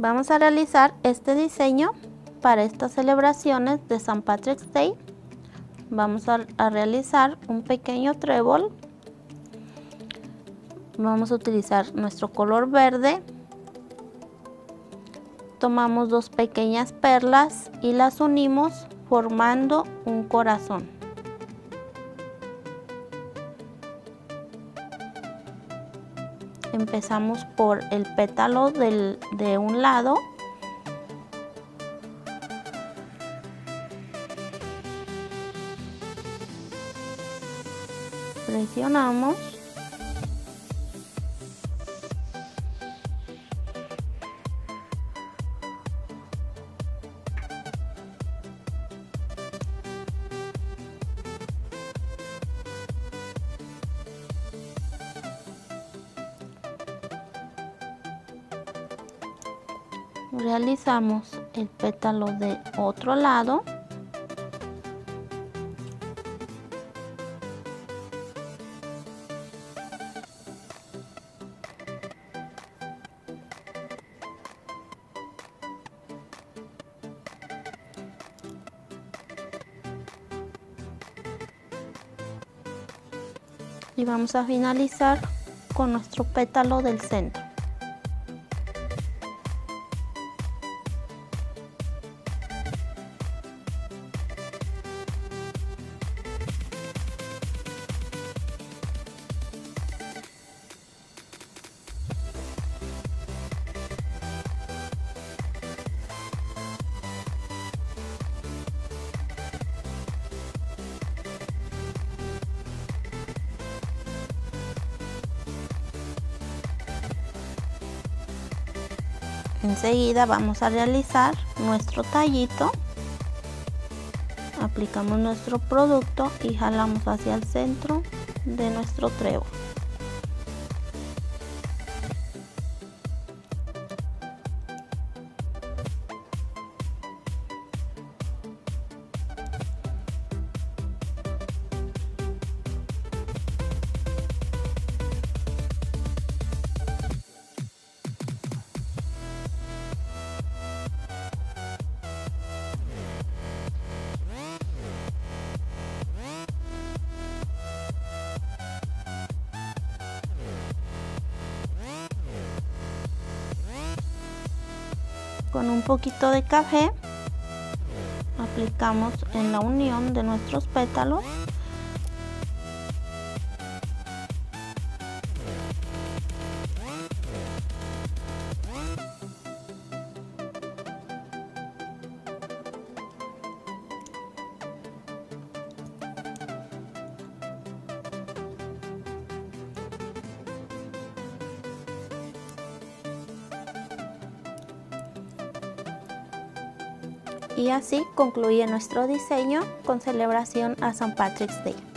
Vamos a realizar este diseño para estas celebraciones de St. Patrick's Day. Vamos a, a realizar un pequeño trébol. Vamos a utilizar nuestro color verde. Tomamos dos pequeñas perlas y las unimos formando un corazón. Empezamos por el pétalo del, de un lado. Presionamos. Realizamos el pétalo de otro lado. Y vamos a finalizar con nuestro pétalo del centro enseguida vamos a realizar nuestro tallito. Aplicamos nuestro producto y jalamos hacia el centro de nuestro trébol con un poquito de café aplicamos en la unión de nuestros pétalos Y así concluye nuestro diseño con celebración a St. Patrick's Day.